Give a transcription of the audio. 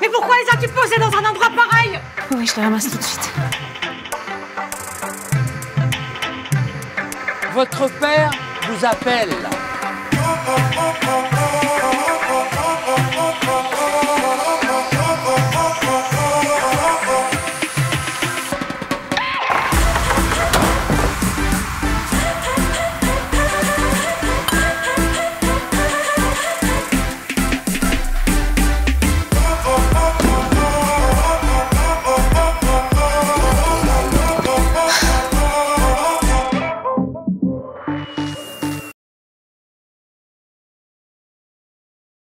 Mais Pourquoi les as-tu posés dans un endroit pareil? Oui, je les ramasse tout de suite. Votre père vous appelle.